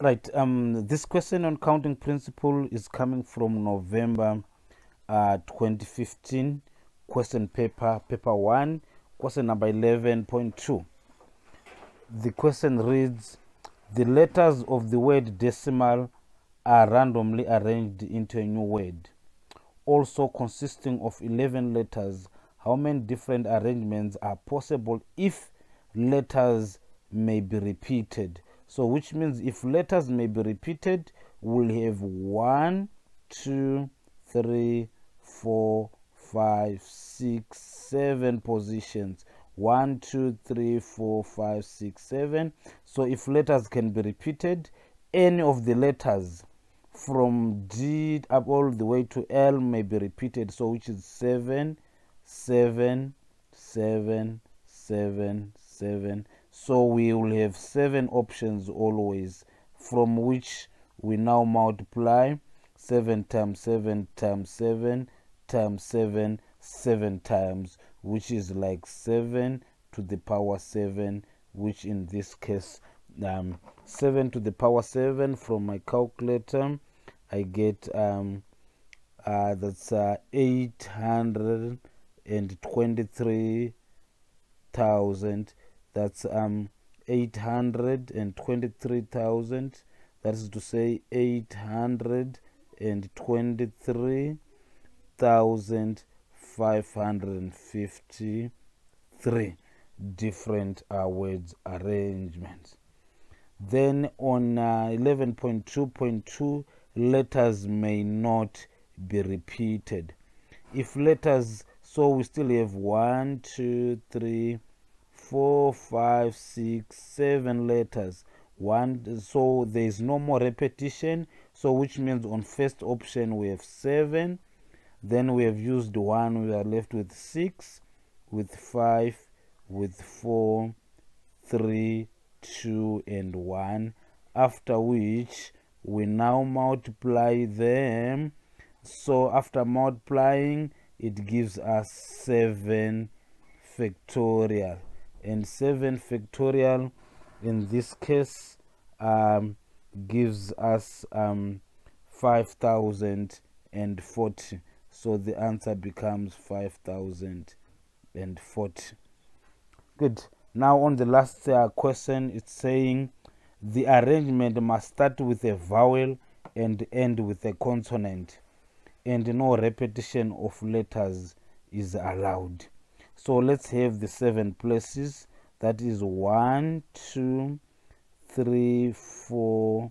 Right. Um, this question on counting principle is coming from November uh, 2015 question paper, paper one, question number 11.2. The question reads The letters of the word decimal are randomly arranged into a new word, also consisting of 11 letters. How many different arrangements are possible if letters may be repeated? So, which means if letters may be repeated, we'll have one, two, three, four, five, six, seven positions. One, two, three, four, five, six, seven. So, if letters can be repeated, any of the letters from D up all the way to L may be repeated. So, which is seven, seven, seven, seven, seven so we will have seven options always from which we now multiply 7 times 7 times 7 times 7 7 times which is like 7 to the power 7 which in this case um, 7 to the power 7 from my calculator I get um, uh, that's uh, 823,000 that's um 823,000 that is to say 823,553 different uh, words arrangements. Then on uh, 11.2.2 letters may not be repeated. If letters so we still have one two three four, five, six, seven letters. One, so there is no more repetition. So which means on first option we have seven. Then we have used one. We are left with six, with five, with four, three, two, and one. After which we now multiply them. So after multiplying, it gives us seven factorial and 7 factorial in this case um, gives us um, 5040 so the answer becomes 5040 good. Now on the last uh, question it's saying the arrangement must start with a vowel and end with a consonant and no repetition of letters is allowed so let's have the seven places. That is one two three four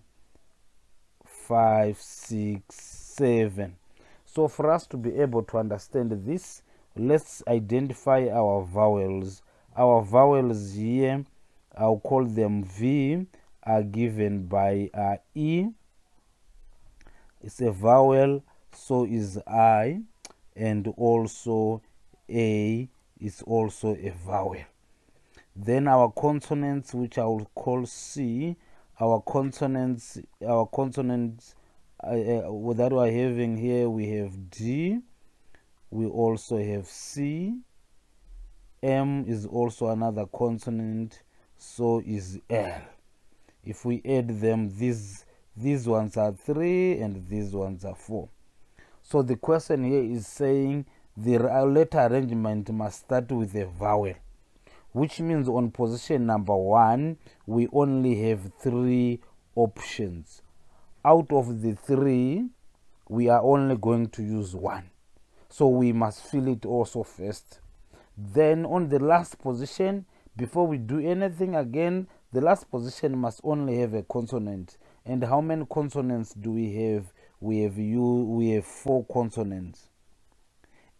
five six seven. So for us to be able to understand this let's identify our vowels. Our vowels here i'll call them v are given by uh, e. It's a vowel so is i and also a is also a vowel. Then our consonants, which I will call C, our consonants, our consonants uh, uh, that we're having here, we have D, we also have C, M is also another consonant, so is L. If we add them, these these ones are three and these ones are four. So the question here is saying the letter arrangement must start with a vowel, which means on position number one, we only have three options. Out of the three, we are only going to use one. So we must fill it also first. Then on the last position, before we do anything again, the last position must only have a consonant. And how many consonants do we have? We have you we have four consonants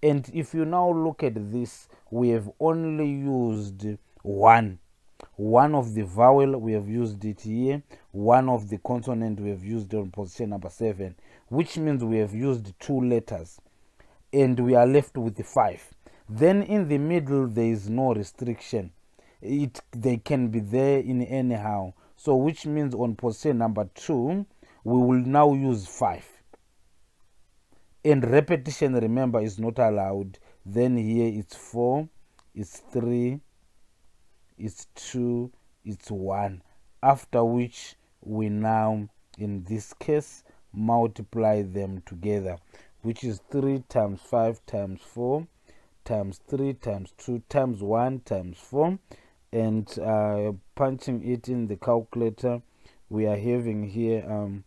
and if you now look at this we have only used one. One of the vowel we have used it here. One of the consonant we have used on position number seven which means we have used two letters. And we are left with the five. Then in the middle there is no restriction. It they can be there in anyhow. So which means on position number two we will now use five and repetition remember is not allowed. Then here it's 4 it's 3 it's 2 it's 1 after which we now in this case multiply them together which is 3 times 5 times 4 times 3 times 2 times 1 times 4 and uh, punching it in the calculator we are having here um,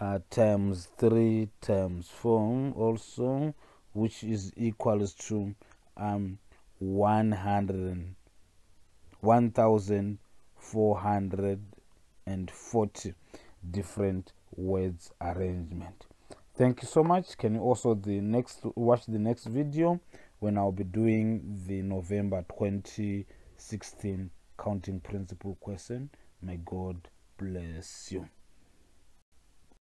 uh, times 3 times 4 also which is equals to um, 100 1440 different words arrangement. Thank you so much. Can you also the next watch the next video when i'll be doing the november 2016 counting principle question? May god bless you